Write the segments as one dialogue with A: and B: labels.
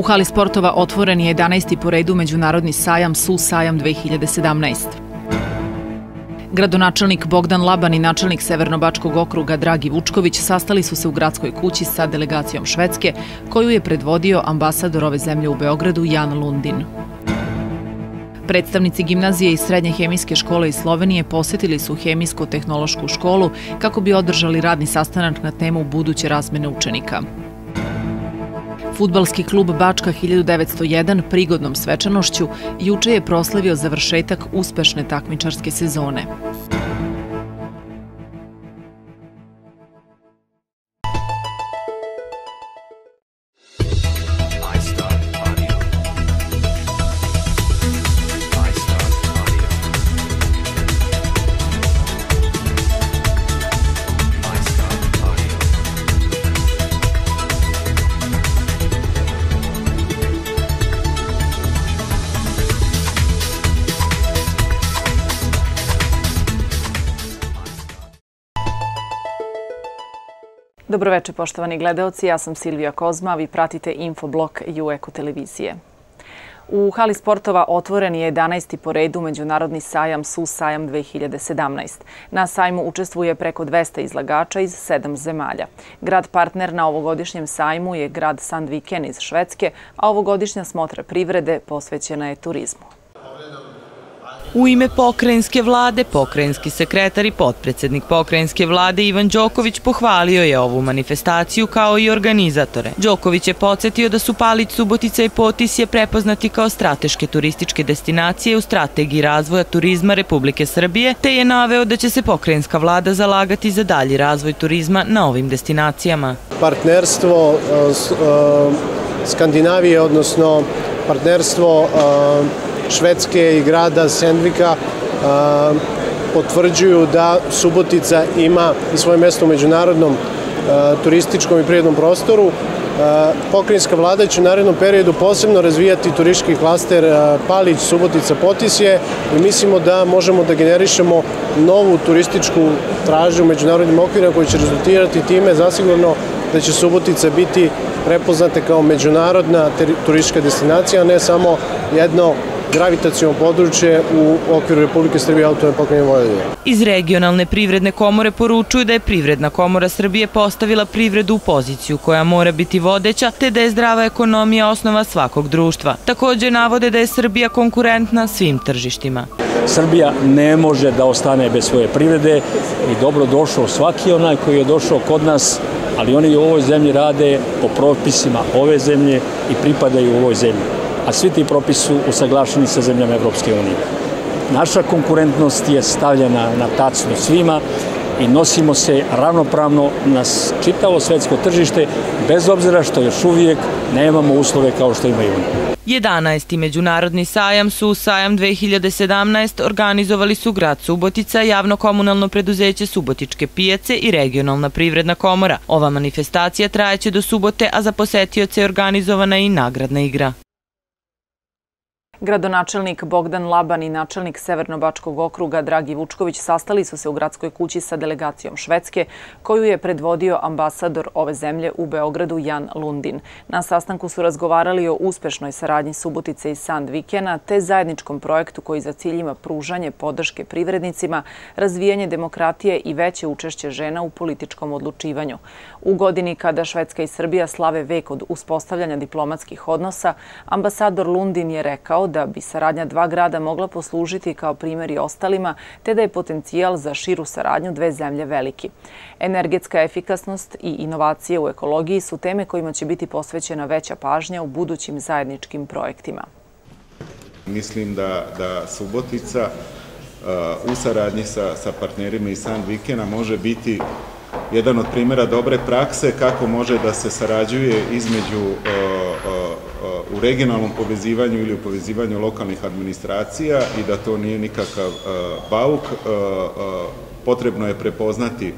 A: U hali sportova otvoren je 11. po redu Međunarodni sajam SU sajam 2017. Gradonačelnik Bogdan Laban i načelnik Severnobačkog okruga Dragi Vučković sastali su se u gradskoj kući sa delegacijom Švedske, koju je predvodio ambasador ove zemlje u Beogradu Jan Lundin. Predstavnici gimnazije i Srednje hemijske škole iz Slovenije posetili su hemijsko-tehnološku školu kako bi održali radni sastanak na temu buduće razmene učenika. Futbalski klub Bačka 1901 prigodnom svečanošću juče je proslavio završetak uspešne takmičarske sezone. Dobroveče, poštovani gledaoci. Ja sam Silvija Kozma, vi pratite Infoblok Jueko televizije. U hali sportova otvoren je 11. po redu Međunarodni sajam SU sajam 2017. Na sajmu učestvuje preko 200 izlagača iz sedam zemalja. Grad partner na ovogodišnjem sajmu je grad Sandviken iz Švedske, a ovogodišnja smotra privrede posvećena je turizmu.
B: U ime pokrajinske vlade, pokrajinski sekretar i potpredsednik pokrajinske vlade Ivan Đoković pohvalio je ovu manifestaciju kao i organizatore. Đoković je podsjetio da su Palić, Subotica i Potisje prepoznati kao strateške turističke destinacije u strategiji razvoja turizma Republike Srbije, te je naveo da će se pokrajinska vlada zalagati za dalji razvoj turizma na ovim destinacijama.
C: Partnerstvo uh, uh, Skandinavije, odnosno partnerstvo uh, Švedske i grada Sendvika potvrđuju da Subotica ima svoje mesto u međunarodnom turističkom i prijednom prostoru. Pokrinjska vlada će u narednom periodu posebno razvijati turistički klaster Palić, Subotica, Potisje i mislimo da možemo da generišemo novu turističku tražu u međunarodnim okvirima koji će rezultirati time zasigurno da će Subotica biti prepoznate kao međunarodna turistička destinacija, a ne samo jedno gravitacijono područje u okviru Republike Srbije autone pokrajine Vojvodine.
B: Iz regionalne privredne komore poručuju da je Privredna komora Srbije postavila privredu u poziciju koja mora biti vodeća, te da je zdrava ekonomija osnova svakog društva. Takođe navode da je Srbija konkurentna svim tržištima.
D: Srbija ne može da ostane bez svoje privrede i dobro došao svaki onaj koji je došao kod nas, ali oni u ovoj zemlji rade po propisima ove zemlje i pripadaju ovoj zemlji a svi ti propisi su usaglašeni sa zemljama Evropske unije. Naša konkurentnost je stavljena na tacnu svima i nosimo se ravnopravno na čitavo svetsko tržište, bez obzira što još uvijek nemamo uslove kao što imaju oni.
B: 11. Međunarodni sajam su sajam 2017 organizovali su grad Subotica, javno-komunalno preduzeće Subotičke pijace i regionalna privredna komora. Ova manifestacija trajeće do subote, a za posetioce je organizovana i nagradna igra.
A: Gradonačelnik Bogdan Laban i načelnik Severnobačkog okruga Dragi Vučković sastali su se u gradskoj kući sa delegacijom Švedske, koju je predvodio ambasador ove zemlje u Beogradu Jan Lundin. Na sastanku su razgovarali o uspešnoj saradnji Subotice i Sandvikena, te zajedničkom projektu koji za ciljima pružanje podrške privrednicima, razvijanje demokratije i veće učešće žena u političkom odlučivanju. U godini kada Švedska i Srbija slave vek od uspostavljanja diplomatskih odnosa, ambasador Lundin je rekao da bi saradnja dva grada mogla poslužiti kao primjer i ostalima, te da je potencijal za širu saradnju dve zemlje veliki. Energetska efikasnost i inovacije u ekologiji su teme kojima će biti posvećena veća pažnja u budućim zajedničkim projektima.
E: Mislim da, da Subotica uh, u saradnji sa, sa partnerima iz Sandvikena može biti jedan od primjera dobre prakse kako može da se sarađuje između uh, uh, u regionalnom povezivanju ili u povezivanju lokalnih administracija i da to nije nikakav uh, bauk. Potrebno je prepoznati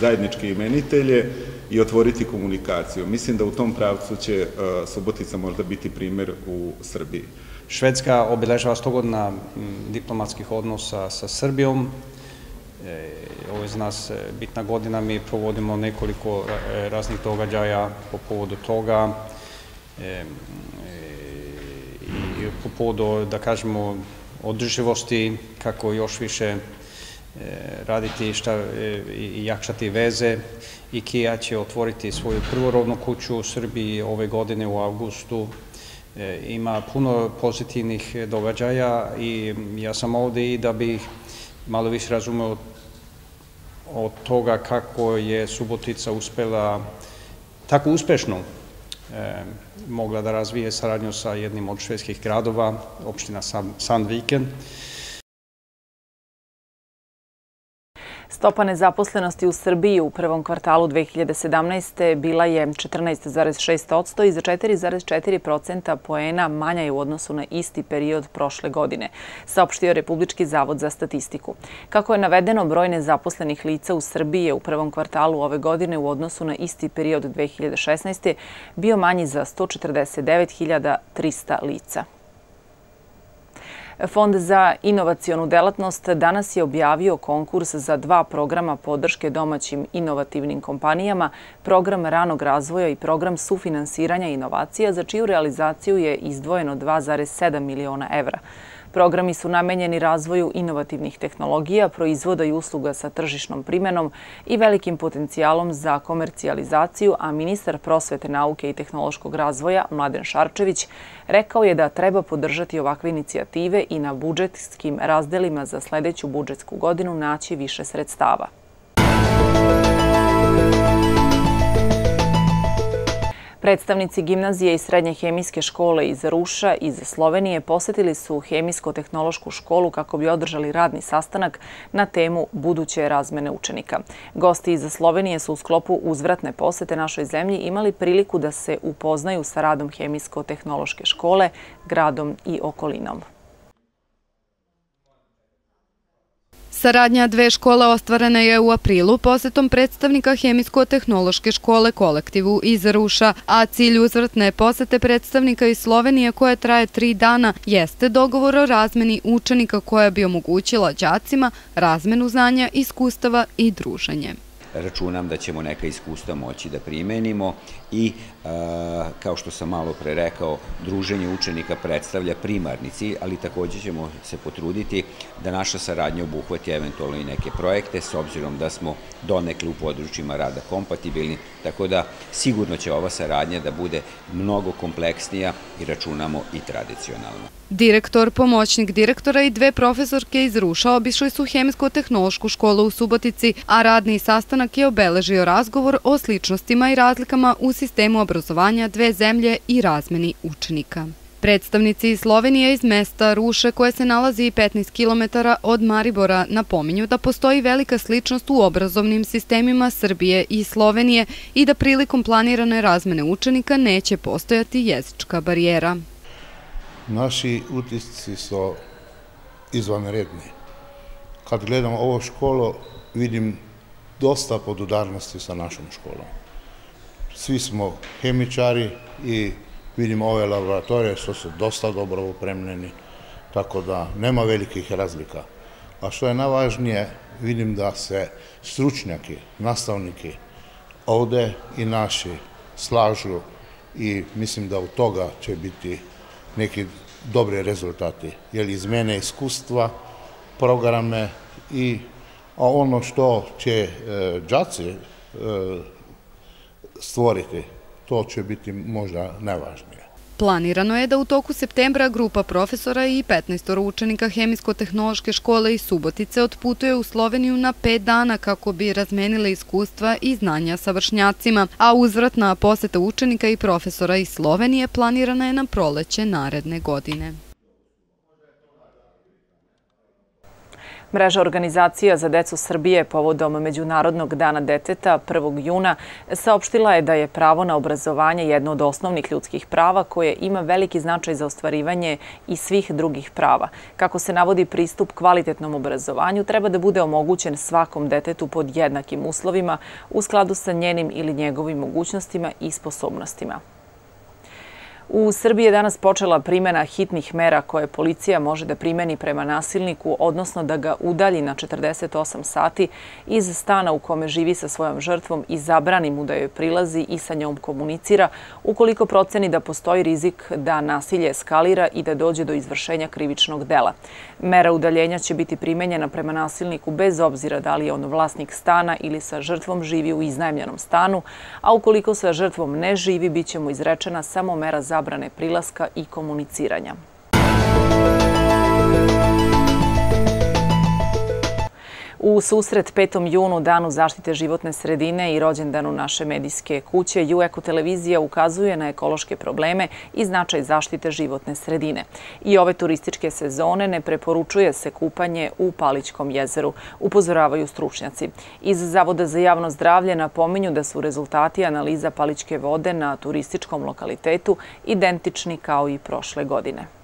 E: zajedničke imenitelje i otvoriti komunikaciju. Mislim da u tom pravcu će Subotica možda biti primer u Srbiji.
F: Švedska obeležava 100 godina diplomatskih odnosa sa Srbijom. E, ovo je za nas e, bitna godina, mi provodimo nekoliko e, raznih događaja po povodu toga. I po povodu, da kažemo, održivosti, kako još više raditi šta, i jakšati veze. IKEA će otvoriti svoju prvorodnu kuću u Srbiji ove godine u avgustu. Ima puno pozitivnih događaja i ja sam ovde i da bih malo više razumeo od toga kako je Subotica uspela tako uspešno e, mogla da razvije saradnju sa jednim od švedskih gradova, opština Sandviken.
A: Stopa nezaposlenosti u Srbiji u prvom kvartalu 2017. bila je 14,6% i za 4,4% poena manja je u odnosu na isti period prošle godine, saopštio Republički zavod za statistiku. Kako je navedeno, broj nezaposlenih lica u Srbiji u prvom kvartalu ove godine u odnosu na isti period 2016. bio manji za 149.300 lica. Fond za inovacionu delatnost danas je objavio konkurs za dva programa podrške domaćim inovativnim kompanijama, program ranog razvoja i program sufinansiranja inovacija, za čiju realizaciju je izdvojeno 2,7 miliona evra. Programi su namenjeni razvoju inovativnih tehnologija, proizvoda i usluga sa tržišnom primenom i velikim potencijalom za komercijalizaciju, a ministar prosvete, nauke i tehnološkog razvoja Mladen Šarčević rekao je da treba podržati ovakve inicijative i na budžetskim razdelima za sledeću budžetsku godinu naći više sredstava. Predstavnici gimnazije i srednje hemijske škole iz Ruša iz Slovenije posetili su hemijsko-tehnološku školu kako bi održali radni sastanak na temu buduće razmene učenika. Gosti iz Slovenije su u sklopu uzvratne posete našoj zemlji imali priliku da se upoznaju sa radom hemijsko-tehnološke škole, gradom i okolinom.
G: Saradnja dve škole ostvarena je u aprilu posetom predstavnika Hemijsko-tehnološke škole kolektivu iz Ruša, a cilj uzvrtne posete predstavnika iz Slovenije koje traje tri dana jeste dogovor o razmeni učenika koja bi omogućila đacima razmenu znanja, iskustava i druženje.
H: Računam da ćemo neka iskustva moći da primenimo i, kao što sam malo pre rekao, druženje učenika predstavlja primarni cilj, ali takođe ćemo se potruditi da naša saradnja obuhvati eventualno i neke projekte, s obzirom da smo donekle u područjima rada kompatibilni, tako da sigurno će ova saradnja da bude mnogo kompleksnija i računamo i tradicionalno.
G: Direktor, pomoćnik direktora i dve profesorke iz Ruša obišli su Hemijsko-tehnološku školu u Subotici, a radni sastanak je obeležio razgovor o sličnostima i razlikama u sistemu obrazovanja dve zemlje i razmeni učenika. Predstavnici Slovenije iz mesta Ruše, koje se nalazi 15 km od Maribora, napominju da postoji velika sličnost u obrazovnim sistemima Srbije i Slovenije i da prilikom planirane razmene učenika neće postojati jezička barijera.
I: Naši utisci su izvanredni. Kad gledam ovo školo, vidim dosta podudarnosti sa našom školom. Svi smo hemičari i vidim ove laboratorije što su dosta dobro upremljeni, tako da nema velikih razlika. A što je najvažnije, vidim da se stručnjaki, nastavniki ovde i naši slažu i mislim da u toga će biti neki dobri rezultati. Jer iz mene iskustva, programe i ono što će e, džaci e, stvoriti, to će biti možda najvažnije.
G: Planirano je da u toku septembra grupa profesora i 15 učenika Hemijsko-tehnološke škole iz Subotice otputuje u Sloveniju na pet dana kako bi razmenile iskustva i znanja sa vršnjacima, a uzvratna poseta učenika i profesora iz Slovenije planirana je na proleće naredne godine.
A: Mreža organizacija za decu Srbije povodom Međunarodnog dana deteta 1. juna saopštila je da je pravo na obrazovanje jedno od osnovnih ljudskih prava koje ima veliki značaj za ostvarivanje i svih drugih prava. Kako se navodi pristup kvalitetnom obrazovanju, treba da bude omogućen svakom detetu pod jednakim uslovima u skladu sa njenim ili njegovim mogućnostima i sposobnostima. U Srbiji je danas počela primjena hitnih mera koje policija može da primeni prema nasilniku, odnosno da ga udalji na 48 sati iz stana u kome živi sa svojom žrtvom i zabrani mu da joj prilazi i sa njom komunicira, ukoliko proceni da postoji rizik da nasilje eskalira i da dođe do izvršenja krivičnog dela. Mera udaljenja će biti primenjena prema nasilniku bez obzira da li je on vlasnik stana ili sa žrtvom živi u iznajemljenom stanu, a ukoliko sa žrtvom ne živi, bit će mu izrečena samo mera za zabrane prilaska i komuniciranja. U susret 5. junu, danu zaštite životne sredine i rođendanu naše medijske kuće, UEKO televizija ukazuje na ekološke probleme i značaj zaštite životne sredine. I ove turističke sezone ne preporučuje se kupanje u Palićkom jezeru, upozoravaju stručnjaci. Iz Zavoda za javno zdravlje napominju da su rezultati analiza Palićke vode na turističkom lokalitetu identični kao i prošle godine.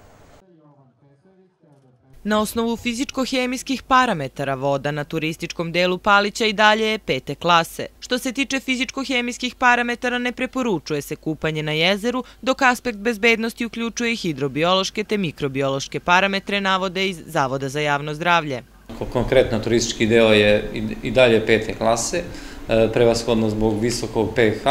B: Na osnovu fizičko-hemijskih parametara voda na turističkom delu Palića i dalje je pete klase. Što se tiče fizičko-hemijskih parametara ne preporučuje se kupanje na jezeru, dok aspekt bezbednosti uključuje i hidrobiološke te mikrobiološke parametre navode iz Zavoda za javno zdravlje.
J: Konkretno turistički deo je i dalje pete klase, e, prevashodno zbog visokog pH,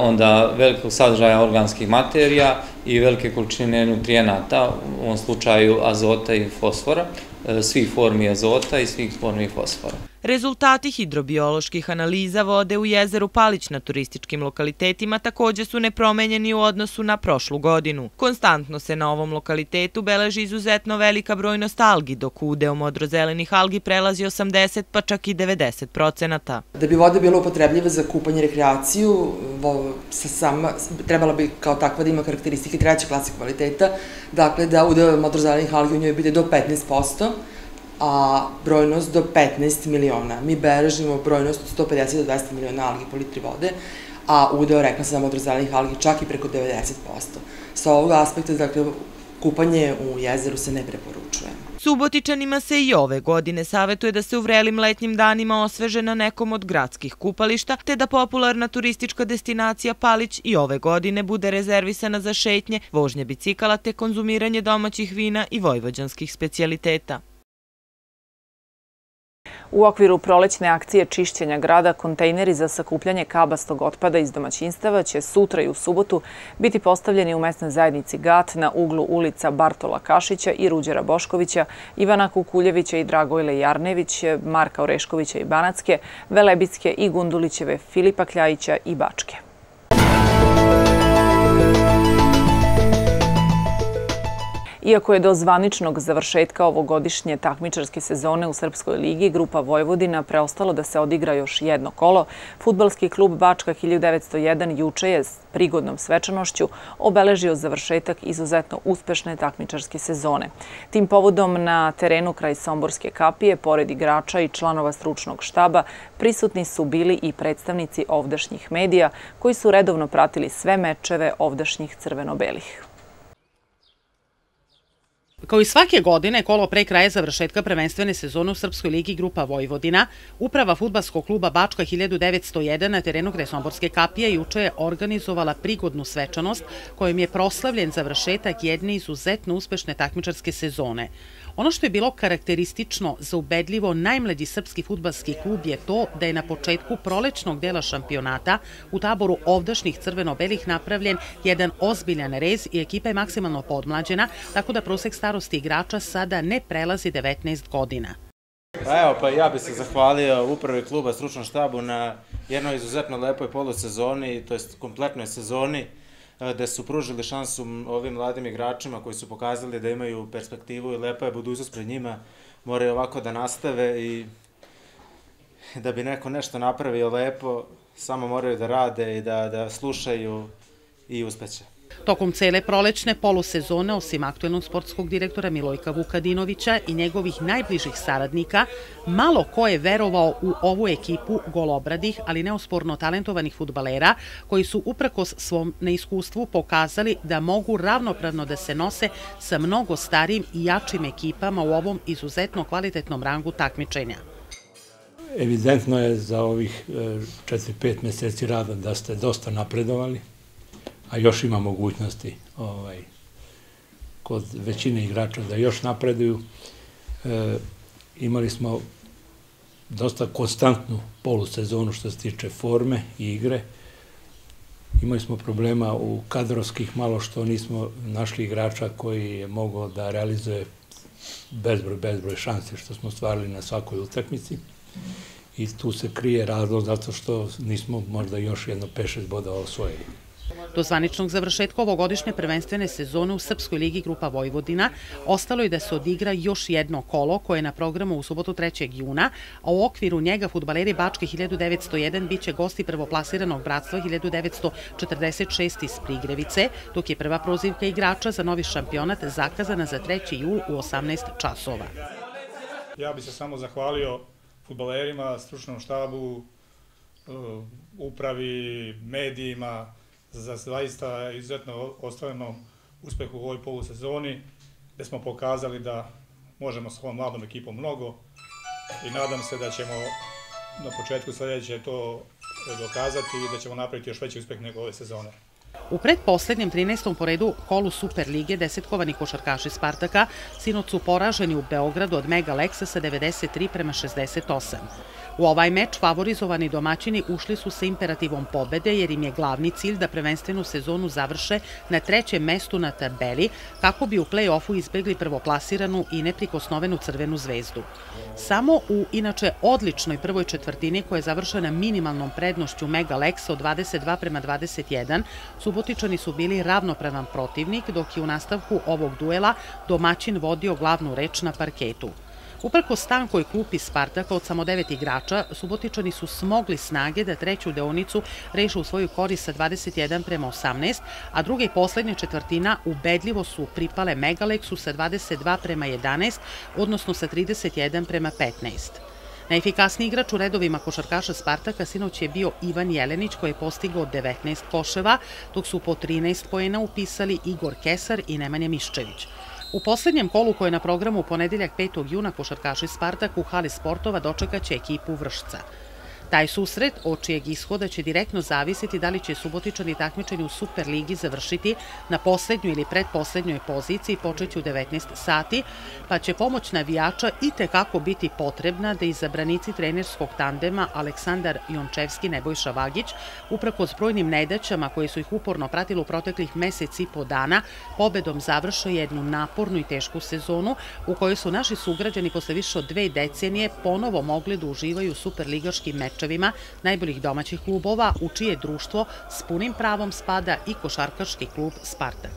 J: onda velikog sadržaja organskih materija i velike količine nutrijenata, u ovom slučaju azota i fosfora, e, svih formi azota i svih formi fosfora.
B: Rezultati hidrobioloških analiza vode u jezeru Palić na turističkim lokalitetima takođe su nepromenjeni u odnosu na prošlu godinu. Konstantno se na ovom lokalitetu beleži izuzetno velika brojnost algi, dok udeo modrozelenih algi prelazi 80 pa čak i 90 procenata.
K: Da bi voda bila upotrebljiva za kupanje i rekreaciju, sama, trebala bi kao takva da ima karakteristike treće klase kvaliteta, dakle da udeo modrozelenih algi u njoj bude do 15%, a brojnost do 15 miliona. Mi beležimo brojnost od 150 do 200 miliona algi po litri vode, a udeo, rekla sam, odrozelenih algi čak i preko 90%. Sa ovog aspekta, dakle, kupanje u jezeru se ne preporučuje.
B: Subotičanima se i ove godine savetuje da se u vrelim letnjim danima osveže na nekom od gradskih kupališta, te da popularna turistička destinacija Palić i ove godine bude rezervisana za šetnje, vožnje bicikala te konzumiranje domaćih vina i vojvođanskih specialiteta.
A: U okviru prolećne akcije čišćenja grada, kontejneri za sakupljanje kabastog otpada iz domaćinstava će sutra i u subotu biti postavljeni u mesnoj zajednici GAT na uglu ulica Bartola Kašića i Ruđera Boškovića, Ivana Kukuljevića i Dragojle Jarnević, Marka Oreškovića i Banacke, Velebitske i Gundulićeve Filipa Kljajića i Bačke. Iako je do zvaničnog završetka ovogodišnje takmičarske sezone u Srpskoj ligi Grupa Vojvodina preostalo da se odigra još jedno kolo, futbalski klub Bačka 1901 juče je s prigodnom svečanošću obeležio završetak izuzetno uspešne takmičarske sezone. Tim povodom na terenu kraj Somborske kapije, pored igrača i članova stručnog štaba, prisutni su bili i predstavnici ovdašnjih medija koji su redovno pratili sve mečeve ovdašnjih crveno-belih.
L: Kao i svake godine, kolo pre kraja završetka prvenstvene sezone u Srpskoj ligi Grupa Vojvodina, uprava futbalskog kluba Bačka 1901 na terenu Kresnomborske kapije juče je organizovala prigodnu svečanost kojom je proslavljen završetak jedne izuzetno uspešne takmičarske sezone. Ono što je bilo karakteristično za ubedljivo najmlađi srpski futbalski klub je to da je na početku prolećnog dela šampionata u taboru ovdašnjih crveno-belih napravljen jedan ozbiljan rez i ekipa je maksimalno podmlađena, tako da prosek starosti igrača sada ne prelazi 19 godina.
M: Pa evo, pa ja bih se zahvalio upravi kluba stručnom štabu na jednoj izuzetno lepoj polosezoni, to jest kompletnoj sezoni da su pružili šansu ovim mladim igračima koji su pokazali da imaju perspektivu i lepa je budućnost pred njima, moraju ovako da nastave i da bi neko nešto napravio lepo, samo moraju da rade i da, da slušaju i uspeće.
L: Tokom cele prolećne polusezone, osim aktuelnog sportskog direktora Milojka Vukadinovića i njegovih najbližih saradnika, malo ko je verovao u ovu ekipu golobradih, ali neosporno talentovanih futbalera, koji su uprkos svom neiskustvu pokazali da mogu ravnopravno da se nose sa mnogo starijim i jačim ekipama u ovom izuzetno kvalitetnom rangu takmičenja.
D: Evidentno je za ovih 4-5 e, meseci rada da ste dosta napredovali a još ima mogućnosti ovaj, kod većine igrača da još napreduju. E, imali smo dosta konstantnu polusezonu što se tiče forme i igre. Imali smo problema u kadrovskih, malo što nismo našli igrača koji je mogao da realizuje bezbroj, bezbroj šanse što smo stvarili na svakoj utakmici. I tu se krije razlog zato što nismo možda još jedno 5-6 boda osvojili.
L: Do zvaničnog završetka ovogodišnje prvenstvene sezone u Srpskoj ligi Grupa Vojvodina ostalo je da se odigra još jedno kolo koje je na programu u subotu 3. juna, a u okviru njega futbaleri Bačke 1901 biće gosti prvoplasiranog bratstva 1946 iz Prigrevice, dok je prva prozivka igrača za novi šampionat zakazana za 3. jul u 18 časova.
N: Ja bih se samo zahvalio futbalerima, stručnom štabu, uh, upravi, medijima, za zaista izuzetno ostvarenom uspehu u ovoj polusezoni, gde smo pokazali da možemo s ovom mladom ekipom mnogo i nadam se da ćemo na početku sledeće to dokazati i da ćemo napraviti još veći uspeh nego ove sezone.
L: U predposlednjem 13. poredu kolu Superlige desetkovani košarkaši Spartaka sinoć su poraženi u Beogradu od Mega Lexa sa 93 prema 68. U ovaj meč favorizovani domaćini ušli su sa imperativom pobede jer im je glavni cilj da prvenstvenu sezonu završe na trećem mestu na tabeli kako bi u play-offu izbegli prvoplasiranu i neprikosnovenu crvenu zvezdu. Samo u inače odličnoj prvoj četvrtini koja je završena minimalnom prednošću Mega Lexa od 22 prema 21, Subotičani su bili ravnopravan protivnik dok je u nastavku ovog duela domaćin vodio glavnu reč na parketu. Uprko stankoj klupi Spartaka od samo devet igrača, Subotičani su smogli snage da treću deonicu reše u svoju korist sa 21 prema 18, a druga i poslednja četvrtina ubedljivo su pripale Megalexu sa 22 prema 11, odnosno sa 31 prema 15. Najefikasniji igrač u redovima košarkaša Spartaka sinoć je bio Ivan Jelenić koji je postigao 19 koševa, dok su po 13 pojena upisali Igor Kesar i Nemanja Miščević. U poslednjem kolu koje je na programu ponedeljak 5. juna košarkaši Spartak u hali sportova dočekaće ekipu Vršca. Taj susret, od čijeg ishoda će direktno zavisiti da li će Subotičani takmičenje u Superligi završiti na poslednjoj ili predposlednjoj poziciji počeći u 19 sati, pa će pomoć navijača i tekako biti potrebna da izabranici trenerskog tandema Aleksandar Jončevski Nebojša Vagić, uprako s brojnim nedaćama koje su ih uporno pratile u proteklih meseci i po dana, pobedom završe jednu napornu i tešku sezonu u kojoj su naši sugrađani posle više od dve decenije ponovo mogli da uživaju superligaškim mečima mečevima najboljih domaćih klubova u čije društvo s punim pravom spada i košarkaški klub Spartak.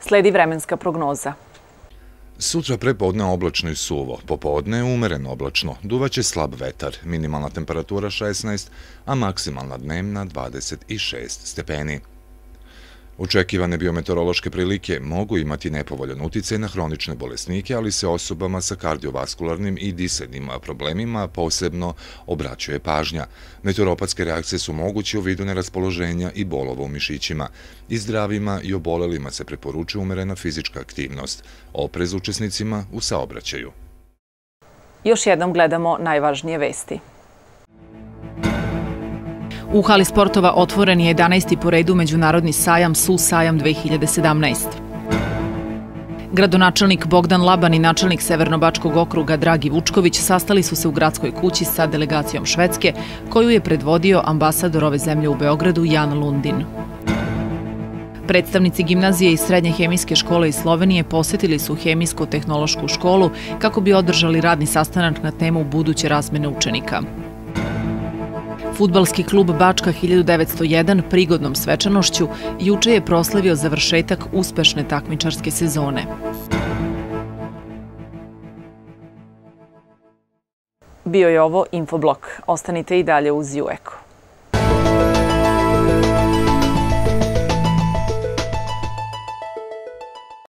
A: Sledi vremenska prognoza.
O: Sutra prepodne oblačno i suvo, popodne umereno oblačno, duvaće slab vetar, minimalna temperatura 16, a maksimalna dnevna 26 stepeni. Očekivane biometeorološke prilike mogu imati nepovoljan uticaj na hronične bolesnike, ali se osobama sa kardiovaskularnim i disednim problemima posebno obraćuje pažnja. Meteoropatske reakcije su moguće u vidu neraspoloženja i bolova u mišićima. I zdravima i obolelima se preporučuje umerena fizička aktivnost. Oprez učesnicima u saobraćaju.
A: Još jednom gledamo najvažnije vesti.
P: U hali sportova otvoren je 11. po redu Međunarodni sajam SU sajam 2017. Gradonačelnik Bogdan Laban i načelnik Severnobačkog okruga Dragi Vučković sastali su se u gradskoj kući sa delegacijom Švedske, koju je predvodio ambasador ove zemlje u Beogradu Jan Lundin. Predstavnici gimnazije i Srednje hemijske škole iz Slovenije posetili su hemijsko-tehnološku školu kako bi održali radni sastanak na temu buduće razmene učenika. Futbalski klub Bačka 1901 prigodnom svečanošću juče je proslavio završetak uspešne takmičarske sezone.
A: Bio je ovo Infoblok. Ostanite i dalje uz Jueko.